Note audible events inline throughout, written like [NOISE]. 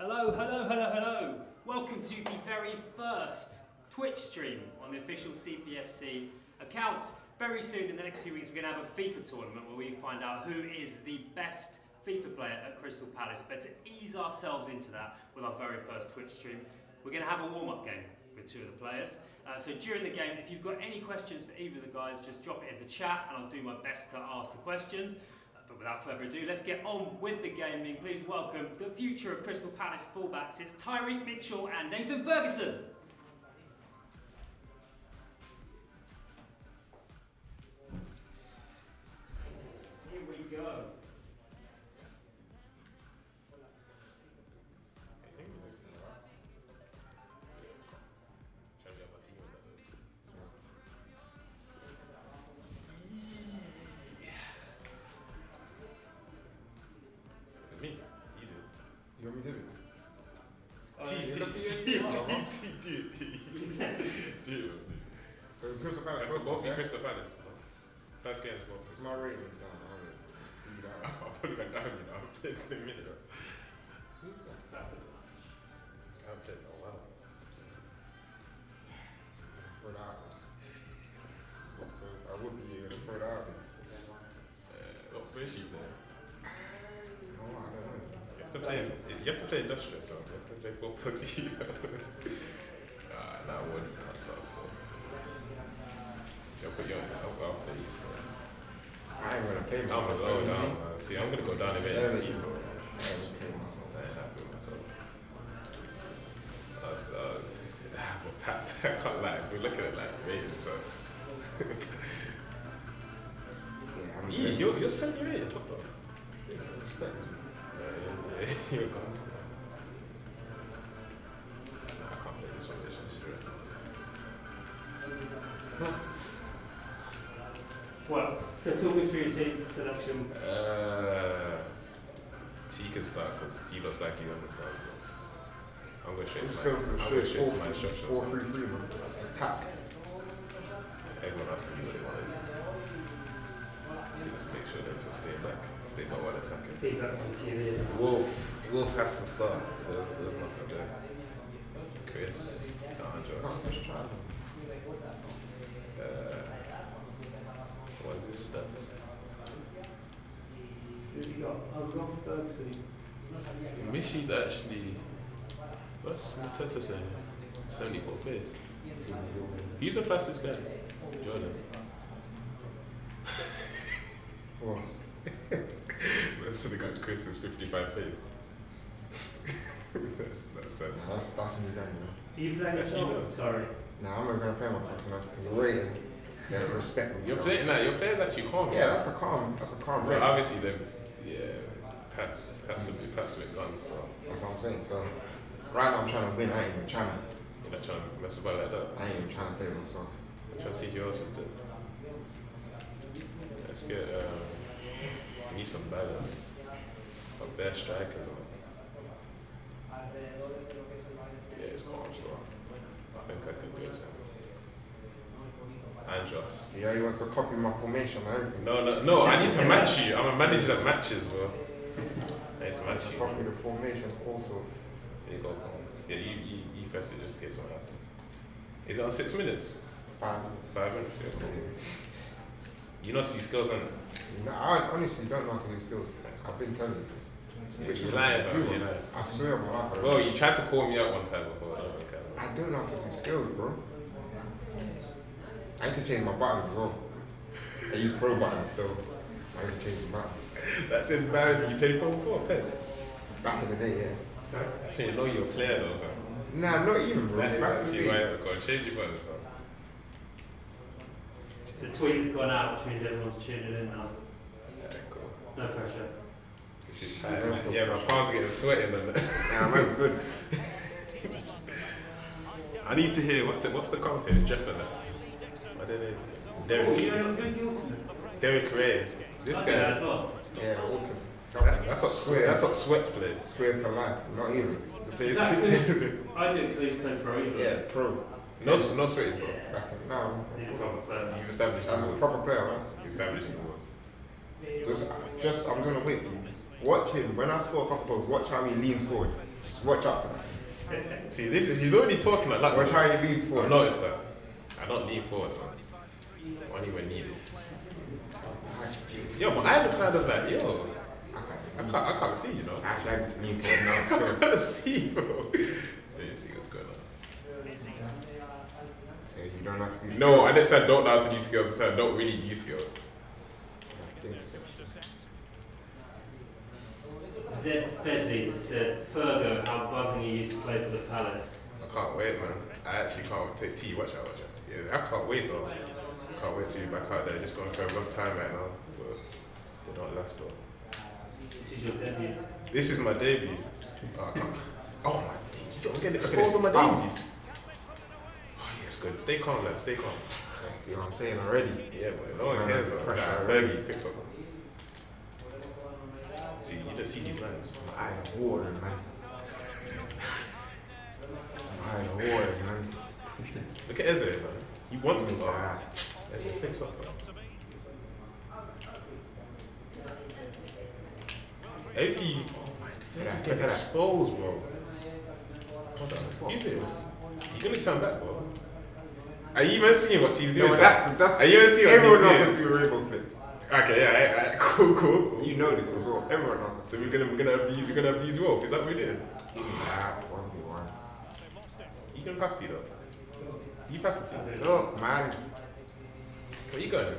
Hello, hello, hello, hello. Welcome to the very first Twitch stream on the official CPFC account. Very soon, in the next few weeks, we're going to have a FIFA tournament where we find out who is the best FIFA player at Crystal Palace. But to ease ourselves into that with our very first Twitch stream, we're going to have a warm-up game with two of the players. Uh, so during the game, if you've got any questions for either of the guys, just drop it in the chat and I'll do my best to ask the questions. Without further ado, let's get on with the gaming. Please welcome the future of Crystal Palace fullbacks. It's Tyrick Mitchell and Nathan Ferguson. So Crystal I Palace, to both? Crystal Palace. First game is both. My rating is down. I don't see. I've probably gone down, you know. I've played in a minute. That's it. I haven't played in a while. That out. So I would be to throw that out. Uh, what you? No, I don't know. You have to play, industrial, so have to play 440. Ah, nah, I wouldn't. That's not stuff. I'll put you on. I'll, I'll play you. So. I ain't gonna play I'm gonna go down. See, I'm gonna go down a. See, bro. I ain't gonna play myself. I ain't happy with myself. Uh, uh, but Pat, I can't lie. We're looking at like ratings, so. Yeah, I'm Yeah, you're, you're 78, top dog. Respect. Yeah, yeah, yeah, you're a Well, so talk me through your team selection. Uh, T can start because he looks like he understands us. I'm going straight I'm to just my, going for I'm a going straight straight to my four, instructions. four, three, three, man. Attack. Everyone else can do what they want to do. To just make sure they can stay back, stay back while attacking. Feedback from TV. Wilf, Wilf has to start. There's, there's nothing there. Chris, Andros, Can't just try them. uh, what is this stats? Who have you got? Oh, we've got Ferguson. Mishy's actually, what's Mateta saying? 74 pace. He's the fastest guy. Jordan. What? [LAUGHS] That's the guy Chris is 55 pace. [LAUGHS] that's, that's sense. Nah, that's, that's me done, you know. Are you playing That's yourself? you, Sorry. Nah, I'm not gonna play myself, you know, because the rating, they don't respect me. Your so- play, nah, your player's actually calm. Yeah, that's a calm, that's a calm But rating. obviously, they've, yeah, Pat's, Pat's with, Pat's with guns, so That's what I'm saying. So right now I'm trying to win. I ain't even trying to. you're not trying to mess about like that. I ain't even trying to play with myself. I'm trying to see who else is there. Let's get, um, we need some balance. But bare strikers on. Yeah, it's calm still. I think I can do it to him. Andros. Yeah, he wants to copy my formation and everything. No, no, no, I need to match you. I'm a manager that matches, bro. I need to match. Copy the formation, all sorts. There you go. Yeah, you, you, you first it just in case something happens. Is it on six minutes? Five minutes. Five minutes, yeah, cool. Yeah. You know, see skills on No, I honestly don't know how to do skills. I've been telling you this. Which You're one? lying, bro. You're one? lying. I swear on my life. I don't- Bro, you tried to call me up one time before. I don't think I I don't know how to do skills, bro. I need to change my buttons as well. I use pro buttons still. I need to change the buttons. That's embarrassing. You played pro before, Pez? Back in the day, yeah. That's when you know you're a player, though. bro. Nah, not even, bro. That is Back in actually why. I've got to change your buttons, bro. The tweet has gone out, which means everyone's tuning in now. Yeah, cool. No pressure. This is tight, man. Yeah, my palms are getting sweaty, man. [LAUGHS] Nah, man's good. I need to hear what's it? What's the commentator? Jeff and that. What their names? Oh, Derek. who's the ultimate? Derek Ray. This I do that as guy. well. Yeah, autumn. That's, that's what Swear. that's what sweats plays. Square for life. Not even. The plays- Is that [LAUGHS] because I do it because I used to play pro either. Yeah, pro. no, no sweats though. Yeah. Back in now. Yeah, proper player. You've established I'm a rules. proper player, man. You've established the rules. Just, just, I'm gonna wait for you. Watch him when I score a couple goals. Watch how he leans forward. Just watch out for that. [LAUGHS] See, this is he's already talking like that. Watch how he leads I've forward. noticed that. I don't lean forwards, man. Only when needed. Yo, my eyes are kind of like, yo, I can't, I can't see, you know. Actually, I need to lean forward now. I can't see, bro. [LAUGHS] Let me see what's going on. So you don't have to do No. I didn't say I don't know how to do skills. I said I don't really do skills. I think so. Zed Fezzi said, Fergo, how buzzing are you to play for the Palace? I can't wait, man. I actually can't wait. T, watch out, watch out. Yeah, I can't wait though. Can't wait to be back out there. Just going through a rough time right now, but they don't last though. This is your debut. This is my debut. Oh, oh my days. Yo, I'm getting exposed on my debut. Bam. Oh, yes, good. Stay calm, lad. Stay calm. See what I'm saying already? Yeah, but no one cares though. pressure Nah, already. Fergie, fix up. See, you don't see these lines. My eye is watering, man. My eye is watering, man. Look at Eze, man. He wants to go. Ah, Eze, fix up, man. If he, oh my, the Yeah, Fergie's getting exposed, bro. Hold on, use this. You gonna turn back, bro? Are you even seeing what he's doing? but that's that's Are you even seeing what everyone he's knows how doing? to do a rainbow flip. Okay, yeah, alright, [LAUGHS] alright, cool, cool, cool. You know this as well. Everyone knows. So we're gonna we're gonna abuse we're gonna abuse Wilf. Is that what we're doing? That one v one. You can pass it though. You pass it to him. Look, man. Where you going?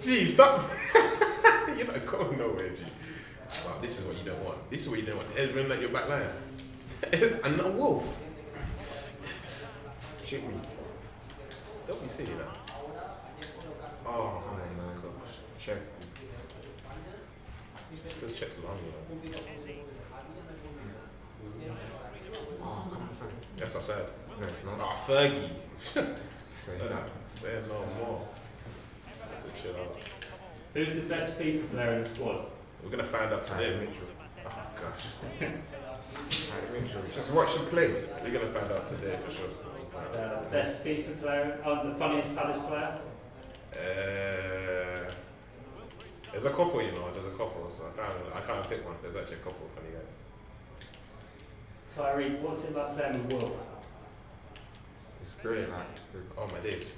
Gee, stop. [LAUGHS] You're not going nowhere, G. Wow, this is what you don't want. This is what you don't want. Ezra at your back line. And [LAUGHS] not Wilf. [LAUGHS] Shoot me. Don't be silly now. Oh, Oh, my gosh. Check. Just because checks long, you know. Oh, come on, son. That's offside. No, it's not. Oh, Fergie. Say that. [LAUGHS] Say no more. So chill out. Who's the best FIFA player in the squad? We're gonna find out Tyler today. Mitchell. Oh gosh. [LAUGHS] Tyler Mitchell. Just watch him play. We're gonna find out today for sure. Uh, best FIFA player? Oh, the funniest Palace player? Uh, there's a couple, you know. There's a couple, so I can't. I can't pick one. There's actually a couple of funny guys. Tyrick, what's it like playing with Wilf? It's, it's great. Like, Oh my days.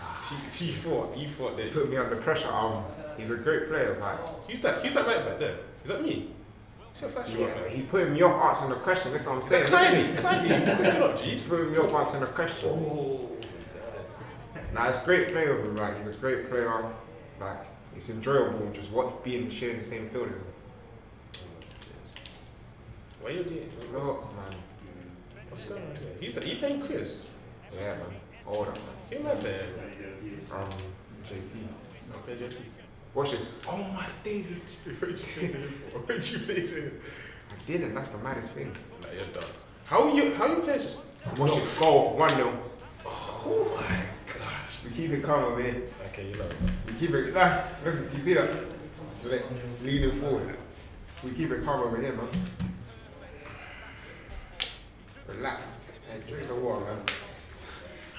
[LAUGHS] T T four E four there. put me under pressure. Um, he's a great player. Like, Who's that? Who's that right back there? Is that me? It's your first yeah, he's putting me off answering the question. That's what I'm saying. Is Look that at this. Kleiny, quick it up, He's putting me off answering the question. Oh. [LAUGHS] Nah, it's great play with him. Like, he's a great player. Like, it's enjoyable just what being sharing the same field as him. What you doing? Look, man. What's going on here? He's he playing Chris. Yeah, man. All that, man. Who am I playing? Um, JP. I'm JP. Watch this. Oh my days. [LAUGHS] Where'd you to him for? Where'd you him? I didn't. That's the maddest thing. Nah, you're done. How are you? How you play just? Watch it. Goal. 1 0. Oh my gosh. We keep it calm over here. Okay, you know. We keep it. Nah, listen, do you see that? Like, leaning forward. We keep it calm over here, man. Relaxed. Hey, drink the water, man.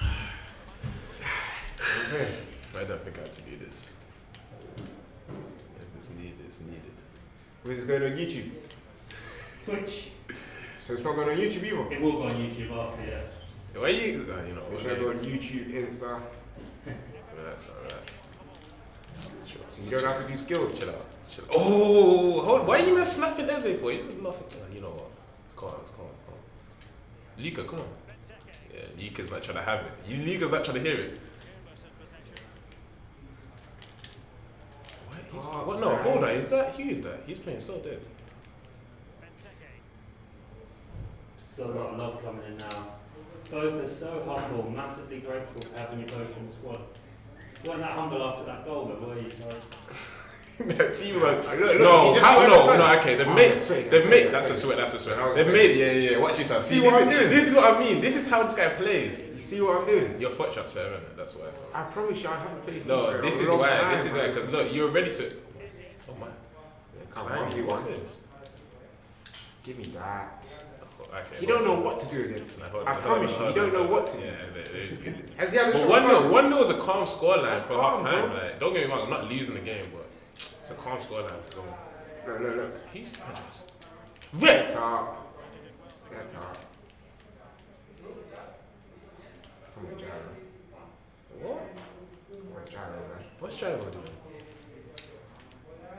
[SIGHS] I'm saying. I don't think I have to do this. It's needed. It's needed. We're just going on YouTube. Twitch. So it's not going on YouTube either. It will go on YouTube after, yeah. Why you? Uh, you know. We what should go on. YouTube, Insta. [LAUGHS] Relax, alright. Chill. So you don't have to do skills. Chill out. Chill. Oh, hold. Why are you man snapping Eze for? You did nothing. Man, you know what? It's calm. It's calm. Calm. Lika, come on. Yeah, Lika's not trying to have it. You Lika's not trying to hear it. What? He's, Oh, what? No, man. hold on. Is that Hughes? That he's playing so dead. Still a lot of love coming in now. Both are so humble, massively grateful for having you both in the squad. You weren't that humble after that goal, though, were you? Tyrick? that team like Look, look, no, how, no, no. Okay, they've Oh, made, that's they've that's made. That's a sweat. That's a sweat. They've made. Yeah, yeah. Watch this. out. See this I'm doing? This is what I mean. This is how this guy plays. You see what I'm doing? Your foot shot's fair, isn't it? That's why. I I promise you, I haven't played. No, this is why. time, This is why. Because look, you're ready to. Oh my. Yeah, come on, you what's this? Give me that. Okay, He don't know what to do against. Hold I promise you, he don't know what to do. Yeah, let's get. Has he had a But one on nil, one nil is a calm scoreline for half time. Like, don't get me wrong, I'm not losing the game, but it's a calm scoreline to go. Look, look, look. He's dangerous. Red. up. Get up. Come on, Jairo. What? Come on, Jairo, man. What's Jairo doing?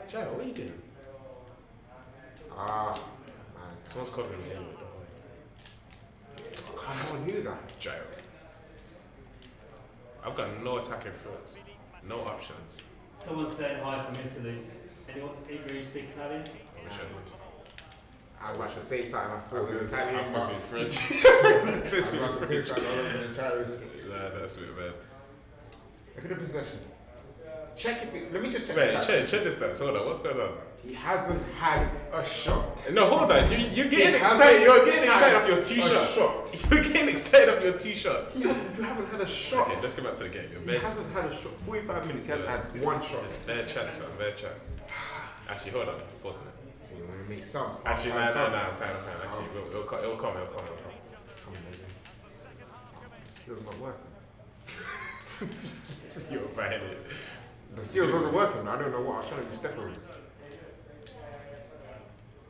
Jairo, what are you doing? Ah, man. Someone's covering me anyway. Don't worry. Come on, who's that? Jairo. I've got no attacking threats, no options. Someone's saying hi from Italy. Anyone, either of you speak Italian? I wish I would. I was about to say something. I I thought it was Italian, I'm fucking French. [LAUGHS] [LAUGHS] I was about to say something. I was in Jairo's. Nah, that's it, man. Look at the possession. Check if it. Let me just check. Wait, the check, check this stats. Hold on, what's going on? He hasn't had a shot. No, hold on. You, you're getting excited. You're getting excited off your t-shirt. [LAUGHS] You're getting excited off your two shots. He hasn't. You haven't had a shot. Okay, let's go back to the game. You're He hasn't had a shot. 45 minutes. He hasn't had one shot. bare chats, man. Bare chats. [SIGHS] Actually, hold on. Pause a minute. So you want to make subs? Actually, no, no, no. fine. I'm fine. Actually, it'll, it'll, co- it'll come. It'll come. It'll come. Come on, baby. Skills not working. [LAUGHS] You're fine. The skills wasn't working. I don't know what. I was trying to do step overs.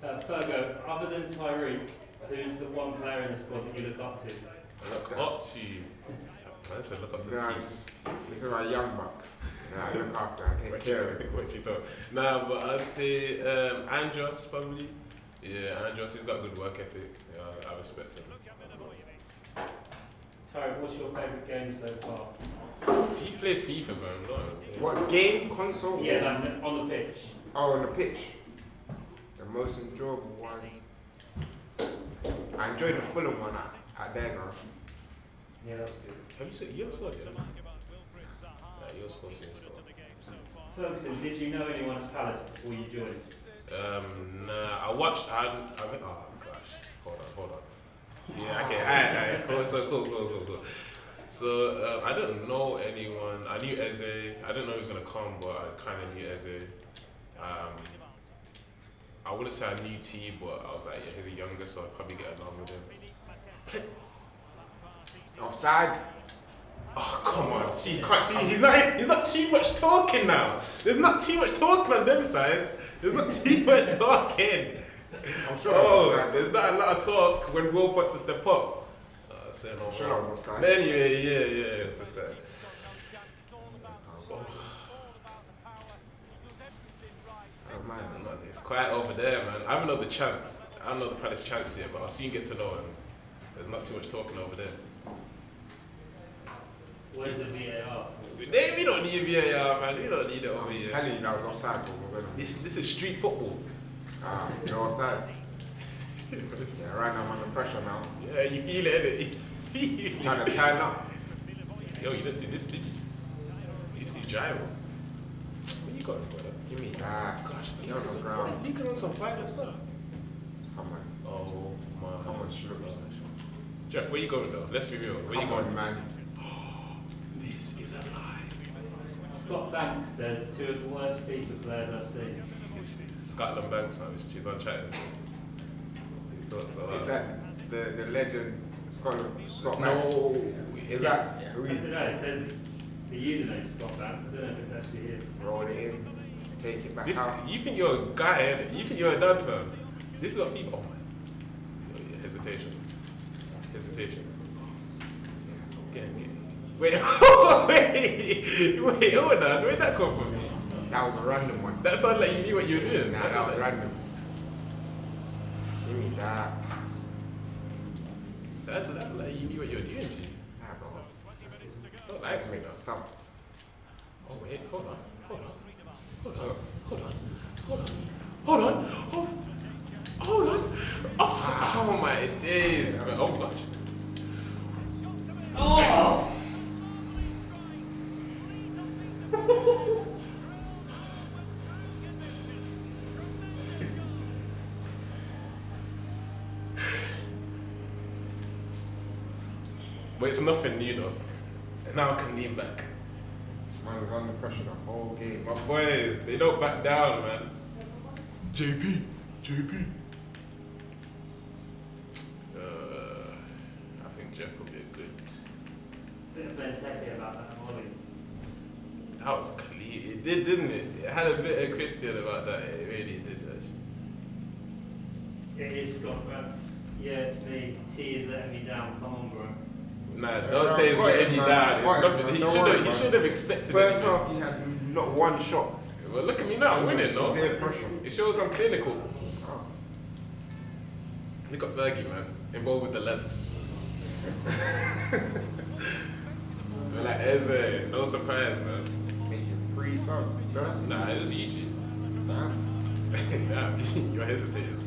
Uh, Fergo, other than Tyrick, who's the one player in the squad that you look up to? I look up to you. [LAUGHS] I said look up to the Nah, team. just this is my young buck. Yeah, I look after. I take What you care of [LAUGHS] it. What you thought? Nah, but I'd say um, Andros probably. Yeah, Andros. He's got good work ethic. Yeah, I respect him. Tyrick, what's your favourite game so far? He plays FIFA, man. What game console? Yeah, like on the pitch. Oh, on the pitch. The most enjoyable one. I enjoyed the Fulham one at, at Dagenham. Yeah, that's good. Have you seen? You haven't scored yet? Yeah, you're supposed to install. Ferguson, did you know anyone at Palace before you joined? Um, nah, I watched. I, I went. Oh gosh, hold on, hold on. Yeah, okay, alright, alright, cool, so cool, cool, cool, cool. So um, I didn't know anyone. I knew Eze. I didn't know he was gonna come, but I kind of knew Eze. Um, I wouldn't say I knew T, but I was like, yeah, he's a younger, so I'd probably get along with him. Offside. Oh come on, see, can't see. He's not. He's not too much talking now. There's not too much talking on them sides. There's not too much talking. I'm sure Oh, that was offside. there's not a lot of talk when Will wants to step up. Uh, say no I'm sure that was offside. But anyway, yeah, yeah, it's just, uh, Oh, man. man, it's quiet over there, man. I haven't know the chance. I don't know the Palace chance yet, but I'll soon get to know him. There's not too much talking over there. Where's the VAR? They, we don't need VAR, man. We don't need it over I'm here. telling you that was offside, but. This, this is street football. Ah, you're offside. Yeah, right now I'm under pressure now. yeah, you feel it, innit? [LAUGHS] Trying to turn up. Yo, you didn't see this, did you? You see Jairo. Where you going, brother? Give me that. Gosh, You're on the Nico's ground. Nico's on some violent stuff. Come on. Oh my Come on, gosh. Schlups. Jeff, where you going though? Let's be real. Where you Come going? on, man. [GASPS] This is a lie. Scott Banks says two of the worst FIFA players I've seen. It's Scotland Banks, man. She's on chat. So, so, uh, Is that the, the legend Scott, Scott No. Banks? Is that I who don't know, it says the username Scott Banks. I don't know if it's actually him. roll it in, take it back This, out? you think you're a guy, innit? You think you're a dad, man. This is what people. Oh my. Hesitation. Hesitation. Get, get. Wait, [LAUGHS] wait, wait, hold on. Where'd that come from? T? That was a random one. That sounds like you knew what you were doing. Nah, that, was random. Give me that. That, that like you knew what you were doing, G. Nah, bro. Oh, Not like to make a sound. Oh wait, hold on, hold on, hold on, hold on, hold on, hold on, hold on. Hold on. Oh, oh my days. Oh gosh. But it's nothing new though. And Now I can lean back. Man was under pressure the whole game. My boys, they don't back down, man. JP, JP. Uh, I think Jeff would be a good. Bit of Benteke about that volley. That was clean. It did, didn't it? It had a bit of Christian about that. It really did. Actually. It is Scott Brooks. Yeah, it's me. T is letting me down. Come on, bro. Nah, don't say it's quiet, letting you man, down. It's quiet, nothing. man, He should have. He should have expected. First anything. half, he had not one shot. Well, look at me now, I'm winning, pressure. It shows I'm clinical. Oh. Look at Fergie, man. Involved with the lads. [LAUGHS] We're like Eze, no surprise, man. Making free sub. No, that's Nah, it is Ichi. Damn. nah, [LAUGHS] [LAUGHS] you're hesitating.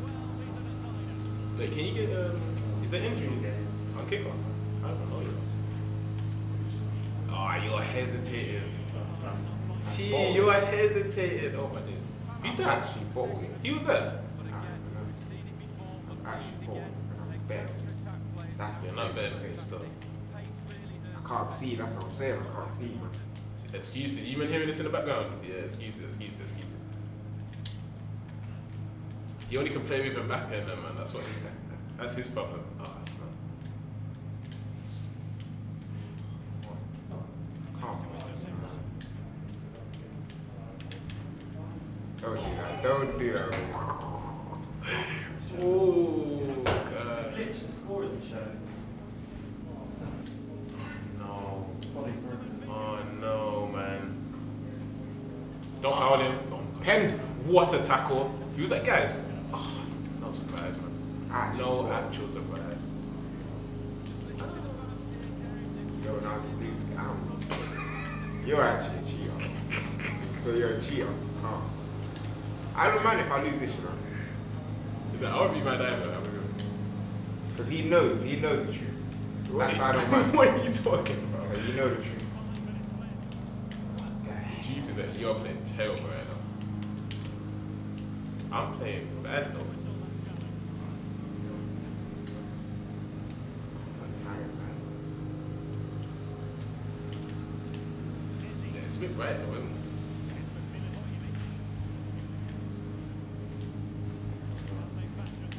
Wait, can you get um? Is there injuries on kickoff? I. Oh, you're hesitating. T, you're hesitating. Oh my days. He's I'm there. actually bowling. He was there. I'm actually bowling and I'm betting. That's the You're not craziest betting thing. stuff. I can't see, that's what I'm saying. I can't see, man. Excuses. You been hearing this in the background? Yeah, excuses, excuses, excuses. He only can play with Mbappe and them, man. That's what. [LAUGHS] That's his problem. Oh, A tackle. He was like, guys. Oh, no surprise, man. Actually, No actual surprise. Know how to do scam. You're actually a cheater. So you're a cheater. Huh? I don't mind if I lose this, you know. I would be mad either. I Because he knows. He knows the truth. That's why I don't mind. [LAUGHS] what are you talking about? You know the truth. The truth is that you're playing terrible right now. I'm playing bad though. It's bit bright though, isn't it?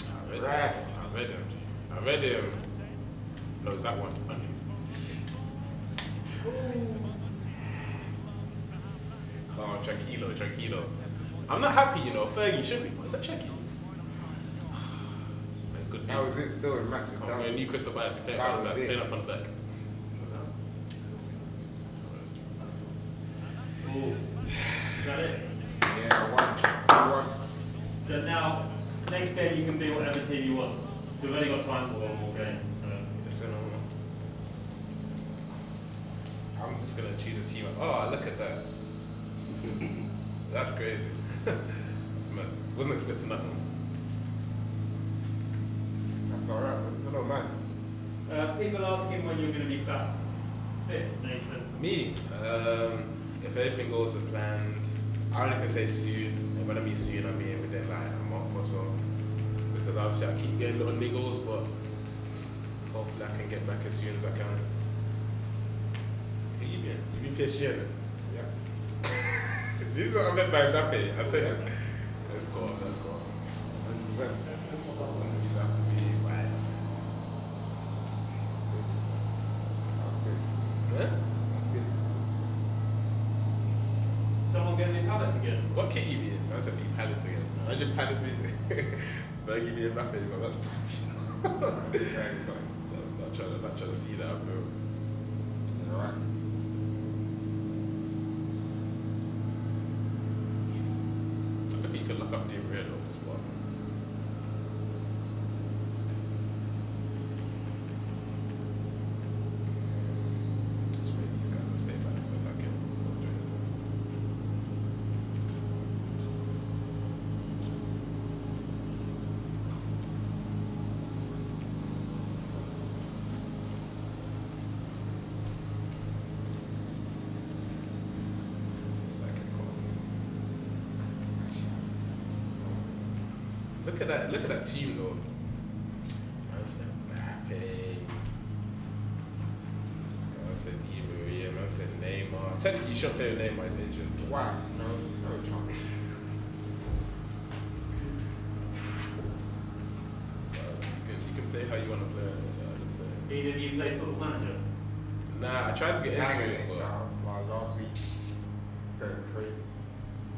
I read Ref. him. I read him. G. I read him. No, it's that one. Calm, tranquilo, tranquilo. I'm not happy, you. Fergie should be. Is that Chucky? [SIGHS] That's good. That was it still in matches down. new Crystal Palace. Playing That was back. it. Playing up from the back. Ooh. Is that it? Yeah, one. One. So now, next game you can be whatever team you want. So we've only got time for one more game. So. Yes, I know. I'm just gonna choose a team. Oh, look at that. That's crazy. That's mad. Wasn't expecting that one. That's alright, man. I don't mind. Uh, people asking when you're going to be back fit, Nathan. Me, um, if everything goes as planned, I only can say soon. And when I mean soon, I mean within like a month or so. Because obviously I keep getting little niggles, but hopefully I can get back as soon as I can. Hey, you been? You been PSG, innit? Yeah. [LAUGHS] This is what I meant by Mbappe. I said, let's go, let's go. 100%. You have to be wild. Sick. That's sick. Yeah? That's sick. Someone going to be Palace again? What kit you be in? I said be Palace again. I did Palace be Bergie be Mbappe, eh, but that's tough. [LAUGHS] That's not trying to not trying to see that, bro. Alright. I think you can lock up the red though. It's worth it. Just wait these guys to stay back and attack him. Don't do anything. Back in the corner. Look at that! Look at that team, though. Man said Mbappe. Man said Di Maria. Man said Neymar. Technically, you shouldn't play with Neymar. He's injured. Why? No, no chance. But you can you can play how you want to play. Uh, I just say. Either of you play Football Manager? Nah, I tried to get into Hanging it, it, but nah, like last week, it's going crazy.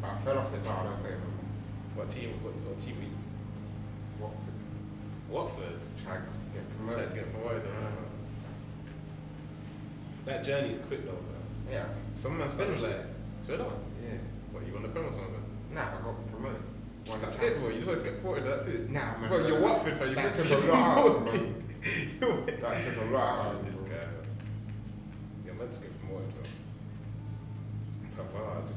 But I fell off it, but I don't play no more. what team? What, what team? Watford, Watford. try to get promoted. to get promoted. Yeah. That journey's quick though, fam. Yeah, Some of man stuff Finish like, swear on. yeah. What you want to come or something? Nah, I got promoted. One That's it, bro. You just want to get promoted. That's it. Nah, man. Bro, you're Watford, fam. You're That to took a lot out, promoted. man. [LAUGHS] That took a lot out. Oh, this bro. guy. You're meant to get promoted, fam. Pavard.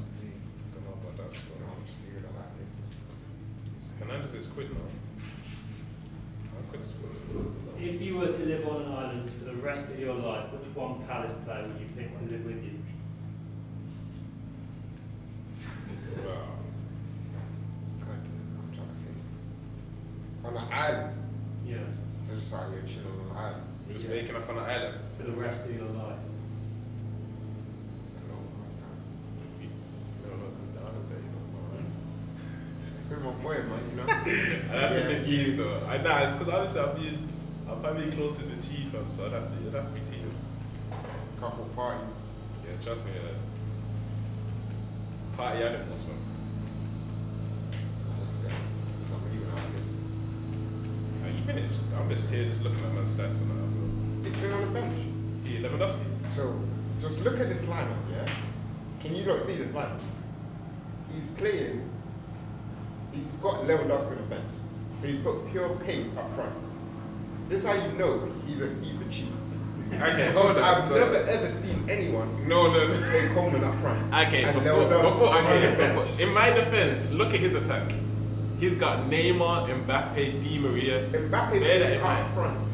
Don't know about that No, story. I'm just weird, I like this. Hernandez is quit now. How? If you were to live on an island for the rest of your life, which one Palace player would you pick to live with you? Wow. God, I'm trying to think. On an island, Yeah. so just like you're chilling on an island. Just Yeah. waking up on an island. For the rest of your life. Boy, man, you know. [LAUGHS] I'd have to Yeah, be teased though. I nah, it's because obviously I'll be, I'll probably be closer to T fam, so I'd have to, it'd have to be T. Couple parties. Yeah, trust me. Yeah. Party animals, fam. That's it. So I'm leaving out this. Are you finished? I'm just here, just looking at my stats and that. This thing on the bench. He Lewandowski. So just look at this lineup, yeah. Can you not see this lineup? He's playing. He's got level Lewandowski on the bench, so he's got pure pace up front. This is how you know he's a FIFA cheat. [LAUGHS] Okay, hold on. I've so- never ever seen anyone No, no, no. [LAUGHS] play Coleman up front. [LAUGHS] Okay, and before, before, on okay, the bench. before, in my defense, look at his attack. He's got Neymar, Mbappe, Di Maria. Mbappe in up front.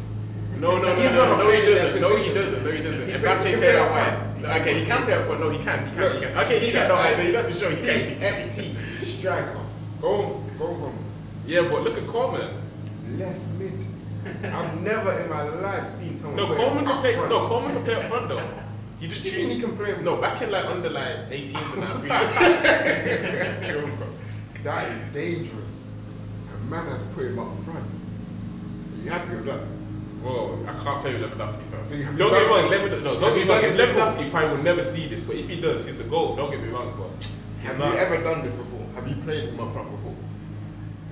No, no, no, He's no, no, no, he playing in that doesn't. No, he doesn't. No, he doesn't. He Mbappe played up wide. front. Okay, he can play up front. No, he can't. He can. He can. Okay, see he can. that No, you have to show he can. ST striker. Go, go home. Yeah, but look at Coleman. Left mid. I've never in my life seen someone. No, Coleman can play. front. No, Coleman can play up front though. He just you mean he can play? No, back in like under like 18s and [LAUGHS] that. [LAUGHS] That is dangerous. A man has put him up front. Are you happy with that? Whoa, I can't play with Lewandowski, bro. So you don't you get me wrong, Lewandowski, no, don't get me wrong. If? Lewandowski probably will never see this, but if he does, he's the goal. Don't get me wrong, but Have not. you ever done this before? Have you played him up front before?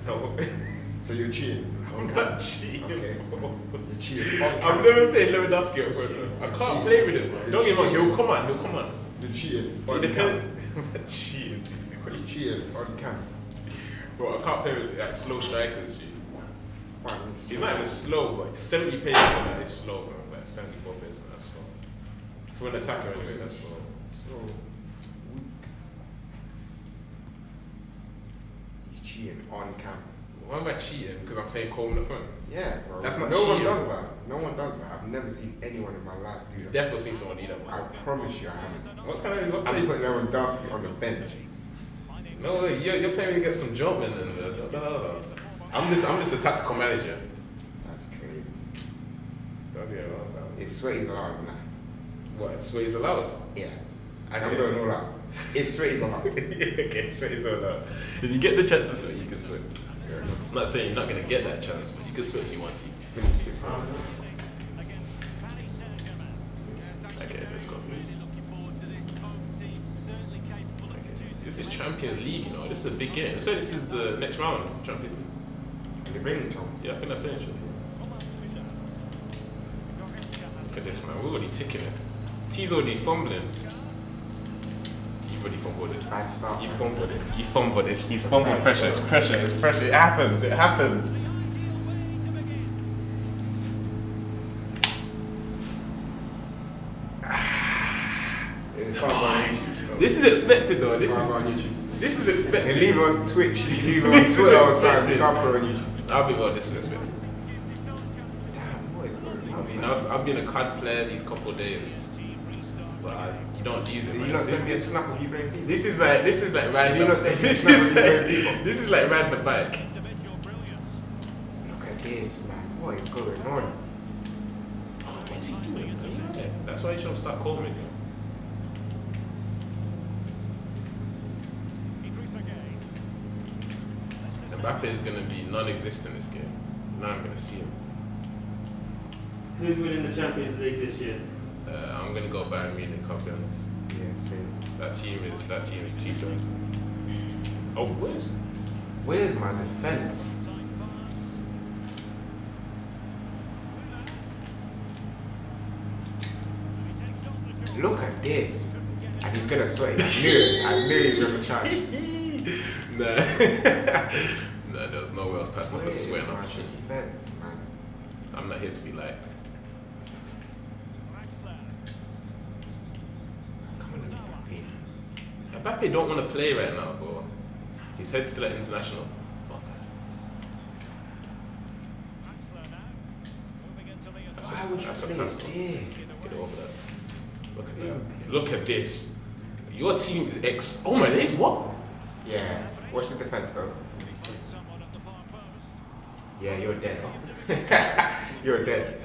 No, [LAUGHS] So you're cheating. I'm not cheating. Okay. bro. [LAUGHS] You're cheating. I've never played Lewandowski front. I can't play with him. Bro. Don't get me wrong. He'll come on. He'll come on. You're cheating. It On depends. cam. [LAUGHS] cheating, You're cheating on cam. bro. I can't play with like, slow strikers. G. Why would you He's not even slow, but 70 pace for that is slow for him. Like 74 pace, that's slow. For an attacker, anyway, that's slow. So weak. He's cheating on cam. Why am I cheating? Because I'm playing Coleman up front. Yeah, bro. That's not no one does that. No one does that. I've never seen anyone in my life do that. Definitely seen someone do that. I promise you, I haven't. What kind of what I'm kind putting Lewandowski on the bench. No way, you're, you're playing against some jumpmen and uh, no, no, no. I'm just I'm just a tactical manager. That's crazy. Don't get me wrong, man. It's sweaty's allowed now. What It Sway's allowed? Yeah. I'm going all out. It's sweaty's allowed. okay, Sway's allowed. [LAUGHS] If you get the chance to sweat, you can sweat. I'm not saying you're not gonna get that chance, but you can sweat if you want to. Let me for Okay, let's go. Okay. This is Champions League, you know. This is a big game. So this is the next round, Champions League. The bring Tom. Yeah, I think they're playing. Look at this, man. We're already ticking it. T's already fumbling. T already fumbled it. Bad start. You fumbled it. You fumbled it. He's fumbled Bad pressure. It's pressure. It's pressure. It happens. It happens. [SIGHS] It's fun on YouTube still. This is expected, though. This is on YouTube. this is And expected. leave it on Twitch. Leave it [LAUGHS] on This Twitter or something. expected. Can't put on YouTube. I'll be well. This is expected. Damn, what is going I on? mean, I've, I've been a card player these couple of days, but I, you don't use it. Did you man. not send me a snap of you playing FIFA? This is like this is like riding. you the- not say this it's is not like really people? this is like riding the bike. Look at this, man. What is going on? What's he doing? Yeah, That's why you should start calling me. Mbappe is gonna be non-existent this game. Now I'm gonna see him. Who's winning the Champions League this year? Uh, I'm gonna go Bayern Munich. I'll be honest. Yeah, same. That team is that team is too strong. Oh, where's Where's my defense? Look at this. And he's gonna sweat. I knew it. I knew he was gonna try. [LAUGHS] nah. [LAUGHS] nah, there's no way I was passing up a swear my defense, man? I'm not here to be liked. Come on, Mbappe. Mbappe don't want to play right now, bro. His head's still at international. That's a- Why would you that's a play it there? Get over that. Look at that. Look at this. Your team is ex. Oh my days, what? Yeah. What's the defense though? Yeah, you're dead. [LAUGHS] you're dead.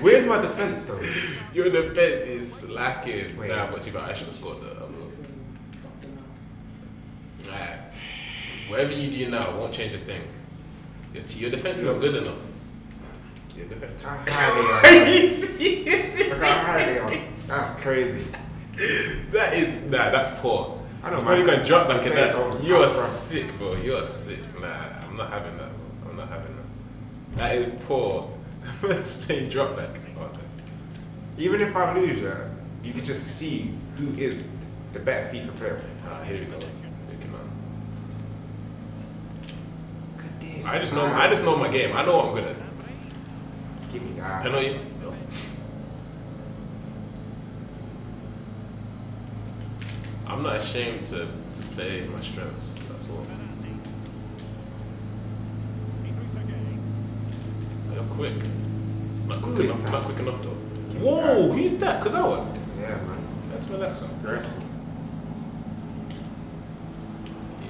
Where's my defense though? [LAUGHS] Your defense is lacking. Wait. Nah, but you got I should have scored that. Alright. Whatever you do now won't change a thing. Your, t- your defense isn't good enough. Your defense. How high they are. [LAUGHS] you see it? Look how high they are. That's crazy. That is nah, that's poor. I don't How you can drop like Okay, that? You're up front. sick, bro. You're sick. Nah, I'm not having that. Bro. I'm not having that. That is poor. [LAUGHS] Let's play drop back. Even if I lose, yeah, you can just see who is the better FIFA player. Ah, here we go. Picking on. I just know. I just know my game. I know what I'm good at. Give me that. Penalty? No. I'm not ashamed to, to play my strengths. That's all. You're quick. Not Who quick is enough. Not quick enough though. Whoa, that. who's that? Kazawa. Yeah, man. That's relax on. Aggressive.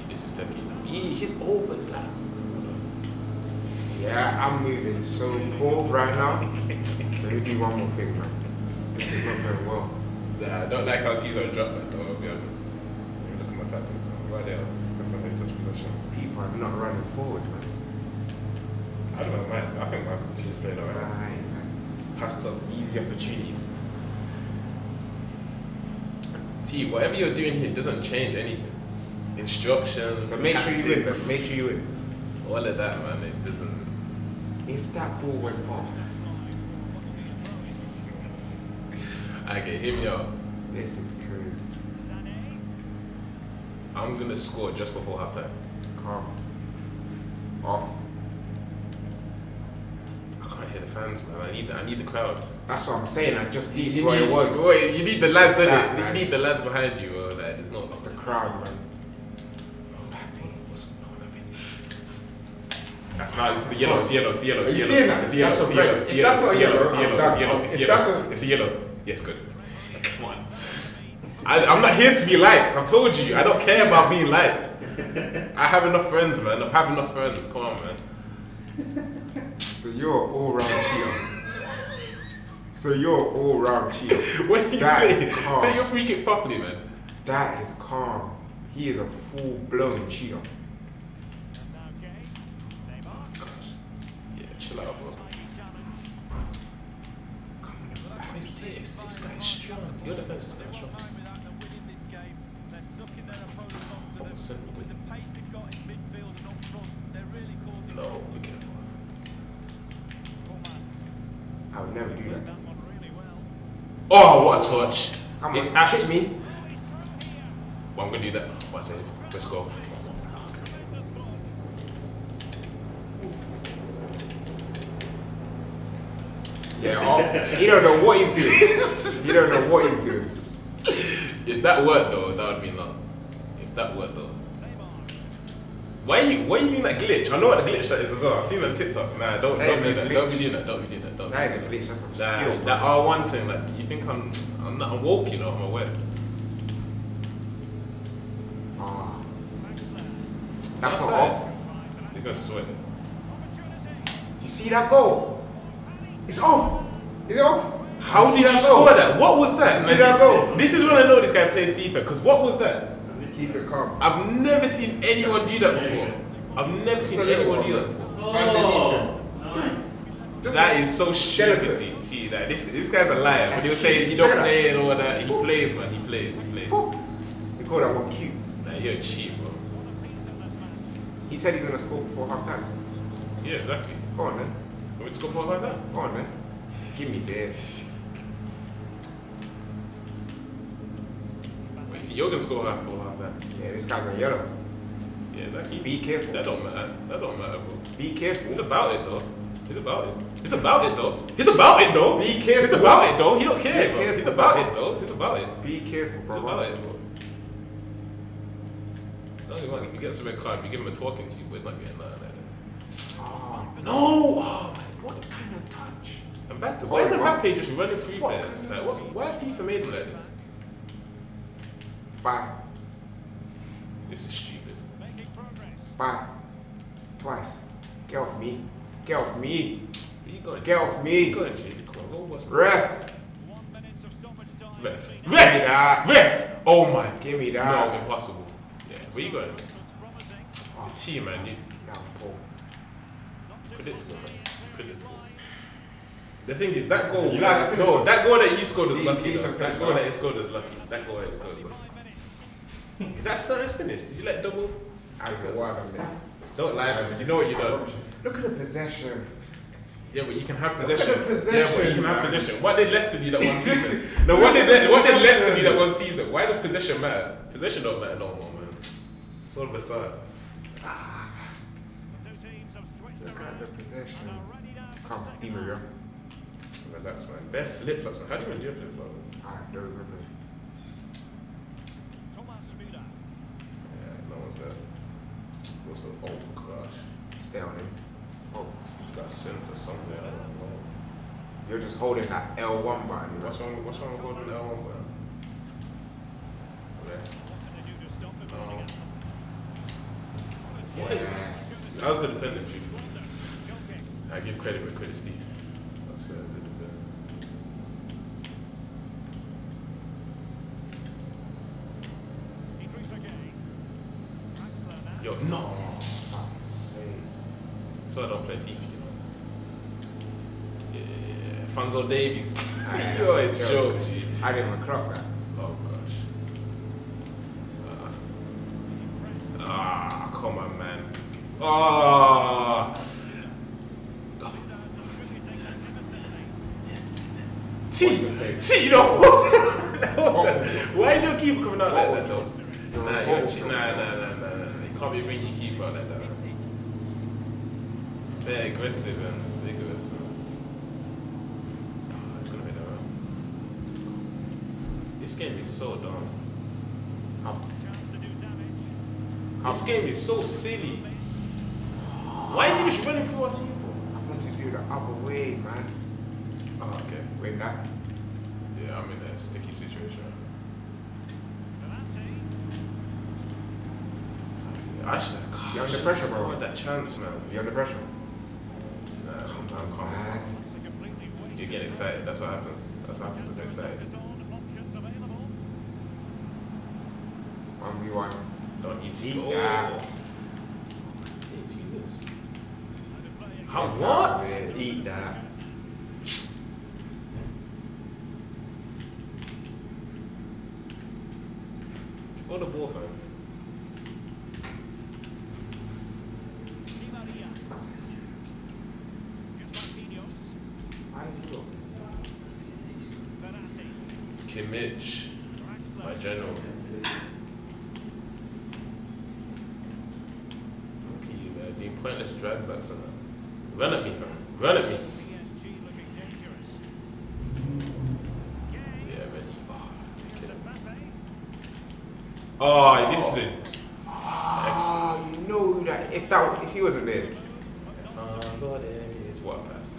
This is. He, he's over that. Yeah, I'm moving so poor right now. Let me do one more thing, man. This is not going well. Nah, I don't like how Tizo dropped that though, I'll be honest. Let me look at my tactics. Right there. Because somebody touch possessions. People are not running forward, man. I don't know, man. I think my team's playing alright. Right, man. Passed up easy opportunities. T, whatever you're doing here doesn't change anything. Instructions. So make sure you win, tactics. Make sure you win. All of that, man. It doesn't. If that ball went off, Okay, hear me out. this is crazy. I'm gonna score just before halftime. Calm. Off. I can't hear the fans, man. I need the, I need the crowd. That's what I'm saying. I just You what need, it was. wait, you need the lads, It's? You need the lads behind you, or like, there's no. It's the crowd, man. What's- no, That's not. It's yellow. It's yellow. It's yellow. It's yellow. It's yellow. That's It's yellow. It's yellow. It's yellow. It's yellow. It's yellow. It's yellow. It's yellow. Yes, good. Come on. I, I'm not here to be liked. I've told you. I don't care about being liked. I have enough friends, man. I have enough friends. Come on, man. So you're all round cheater. So you're all round cheater. [LAUGHS] When you That is calm. take your free kick properly, man. That is calm. He is a full blown cheater. Gosh. Yeah, chill out, bro. What is this? This guy's strong. Your defense is kind of strong. Oh, send me good. No, be careful. I would never do that. to you. Oh, what a touch! Come it's on, actually. hit me. Well, I'm gonna do that. What save? Let's go. Yeah, off. You don't know what he's doing. you don't know what he's doing. If that worked though, that would be not. If that worked though. Why are you why are you doing that glitch? I know what the glitch that is as well. I've seen it on TikTok. Nah, don't That don't do that. glitch. Don't be doing that. Don't be doing that. Don't That ain't a glitch, that's a Nah, skill. that bro. R one thing, like you think I'm I'm not I'm woke, you know, I'm aware. Ah. That's not off. You're gonna sweat. You see that goal? It's off. Is it off? How did you that score goal? that? What was that? You see that goal? This is when I know this guy plays FIFA, because what was that? Keep it calm. I've never seen anyone do that before. I've never Just seen anyone one, do that before. Oh, Underneath him. nice. Just that like- is so stupid, delicate. T. That this this guy's a liar. But That's he'll cute. say he don't at play and all that. He plays, man. He plays. He plays. They call that one cute. Nah, you're cheap, bro. He said he's gonna score before half time. Yeah, exactly. Go on then. Can we score more like that? Come on man. Give me this. Wait, if you're gonna score half for half that. Yeah, this guy's on yellow. Yeah, exactly. Be careful. That don't matter. That don't matter, bro. Be careful. It's about it though. It's about it. It's about it though. It's about it though. Be careful. It's about it though. He don't care, Be bro. careful, It's about bro. it though. It's about it. Be careful, It's bro. about it, bro. Don't get wrong. If he gets a red card, you give him a talking to, but it's not getting like that. Ah, No. Oh. What kind of touch? Mbappe. Oh, Why is bro. Mbappe just running through Fuck. players? Like, what, why have FIFA made him like this? Bye. This is stupid. Bye. Twice. Get off me. Get off me. Where you going? Get off me. Go on, JD. Come on. Go what's Ref. Ref. Give me Ref. that. Ref. Oh my. Give me that. No, impossible. Yeah. Where you going? Oh, T man. These now, Paul. predictable man. The thing is that goal. You like no, that goal that you scored was He- lucky. though. That goal that he scored was lucky. That goal that he scored was lucky. Is that Son's finish? Did you let double? I don't know why I'm there. Don't lie, man. You know what you done. Look at the possession. Yeah, but you can have Look at possession. the possession, yeah, but you can have possession. What did Leicester do that one [LAUGHS] season? no, what did they, what did Leicester do that one season? Why does possession matter? Possession don't matter no more, man. It's all of a sudden. Ah. Look at the possession. Come, Di Maria. Relax, man. Bare flip flops. How do you even do a flip flop? I ah, don't remember. know. Yeah, no one's there. What's the oh gosh? Stay on him. Oh, You got sent to somewhere. I don't know. you're just holding that L1 button. right? What's wrong? What's wrong with holding that one button? Ref. No. What is Yes. I was gonna defend it too. I give credit where credit's due. That's uh, good defend. Yo, no. Fuck's sake. So I don't play FIFA, you know. Yeah, Fonzo Davies. Aye, [LAUGHS] You're a joke, joke. G. I didn't even clock that. Oh gosh. Uh, ah, come on, man. Ah. T, What to say? T, you know [LAUGHS] what? Why did your keeper coming out like that though? You're Nah, you're, bold nah, nah, nah, nah, nah. You can't be bringing your keeper out like that. They're aggressive, and They're aggressive. Ah, it's gonna be the round. This game is so dumb. Come. This game is so silly. Why is he just running through our team for? I want to do the other way, man. Oh, okay. Wait, that. Yeah, I'm in a sticky situation. I should have. God, You're under pressure, bro. scored that chance, man. You're under pressure. Nah, Come I'm on, calm. man. You get excited. That's what happens. That's what happens when you're excited. 1v1. Don't eat Eat oh. that. Hey, Jesus. How what? out of there. Eat that. For the ball, fam. Why is you up? Kimmich, my general. Look at you, man. Being pointless drag backs and that. Run at me, fam. Run at me. Yeah, ready. Oh, kidding. Oh this is it. Ah, you know that if that if he wasn't there. What pass?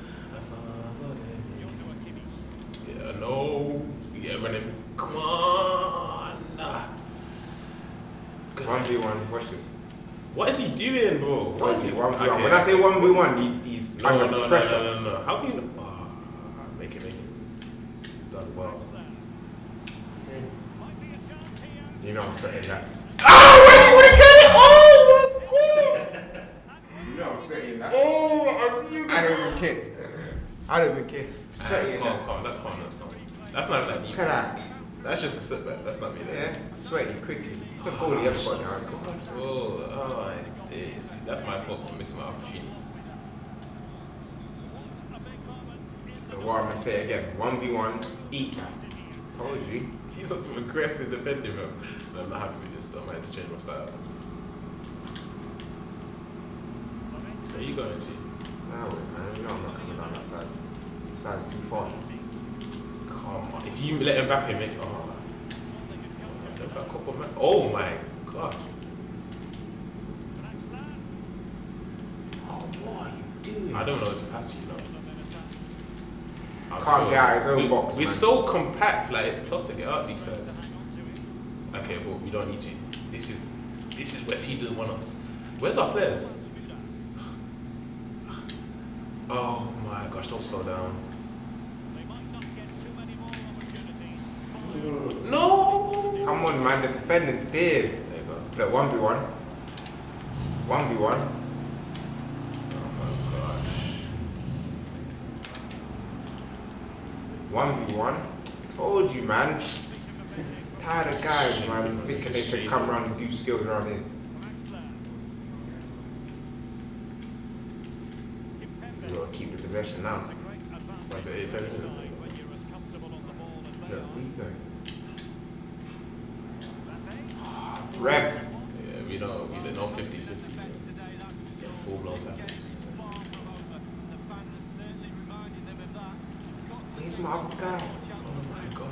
Yeah, no. Yeah, run at me. Come on. Nah. Good one v one. Watch this. What is he doing, bro? What One is v one. When I say one v one, he, he's no, under no, no, pressure. no, no, no. How can you? Oh, make it, make it. Start well. You know I'm sweating that. Oh, when he would have got it! Oh my god! You know I'm saying that. Oh, I knew I this. don't even care. I don't even care. Sweaty Alright, in calm, there. calm. That's calm. That's calm. That's not that deep. Look at. That's just a setback. That's not me. there. Yeah, sweaty quickly. It's a goalie ever got now. Oh, oh my days. That's my fault for missing my opportunities. But what I'm say again, one v one, eat that. Told you. See some some aggressive defending, bro. No, I'm not happy with this though. I might have to change my style. Where are you going, G? Nah, wait, man. You know I'm not coming down that side. The side's too fast. Come on. If you let Mbappe make. Oh. Let couple man. Oh my gosh. Oh, what are you doing? I don't know what to pass to you now. Can't get out his own we, box. We're man. so compact, like it's tough to get out these sides. Okay, but we don't need you. This is this is where T doesn't want us. Where's our players? Oh my gosh, don't slow down. No! Come on, man, the defenders dead. There you go. Look, 1v1. 1v1. One. Told you, man. Tired of guys, man, thinking they can come around and do skills around here. You gotta keep the possession now. What's it? Eight minutes? Look, where you going? Ah, ref. Yeah, we don't, we don't know 50 50. Full blown tackles. Where's my other guy? Oh my gosh.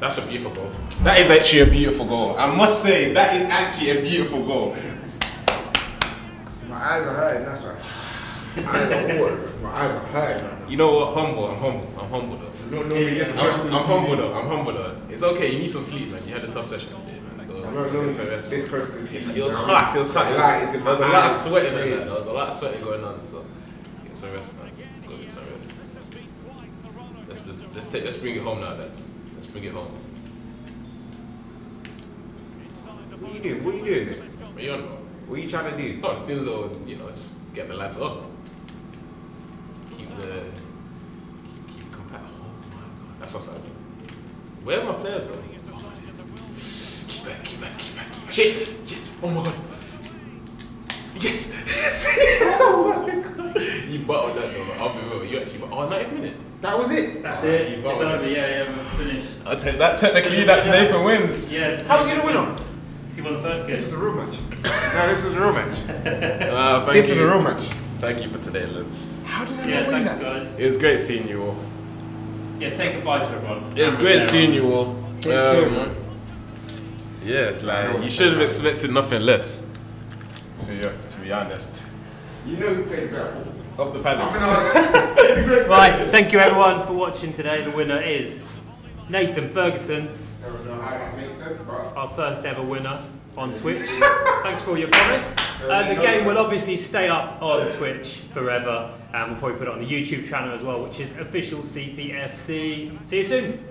That's a beautiful goal. That is actually a beautiful goal. I must say, that is actually a beautiful goal. My eyes are hurting, that's why. My eyes are water. My eyes are hurting. right. You know what? Humble. I'm humble. I'm humble though. I'm not normally this close to I'm, I'm humble though. I'm humble though. It's okay. You need some sleep, man. You had a tough session today, man. I'm not normally get some rest. this close to the It's- TV. It was you know? hot. It was hot. The It was, is in there was a lot of sweating in there. There was a lot of sweating going on. So get some rest, man. Go get some rest. Let's just let's take let's bring it home now. That's let's bring it home. What you doing? What you doing there? What you on about? What you trying to do? Oh, still though, you know, just get the lads up. Keep the keep, keep compact. Oh my god, that's what I. Where are my players though? Oh. Keep back, keep back, keep back, keep back. Shit! Yes! Oh my god! Yes! Yes! oh my god! You bottled that though. I'll be real. You actually, oh, 90th minute. That was it. That's Oh, it. you It's got over. Yeah, yeah, we're finished. I'll take that. Technically, that's Nathan wins. Yes. How was he the winner? He won the first game. This was game. the real match. no, this was the real match. Uh, [LAUGHS] thank This you. is the real match. Thank you for today, lads. How did I Yeah, not win thanks that? guys. It was great seeing you all. Yeah, say goodbye to everyone. It was great seeing you all. Take care, Um, man. Yeah, like you should have expected nothing less. To be, to be honest. You know who played better. Up the I'm [LAUGHS] palace. Right, thank you everyone for watching today. The winner is Nathan Ferguson, Never know how that makes sense, our first ever winner on Twitch. Thanks for all your comments. Uh, the game will obviously stay up on Twitch forever, and we'll probably put it on the YouTube channel as well, which is official CPFC. See you soon.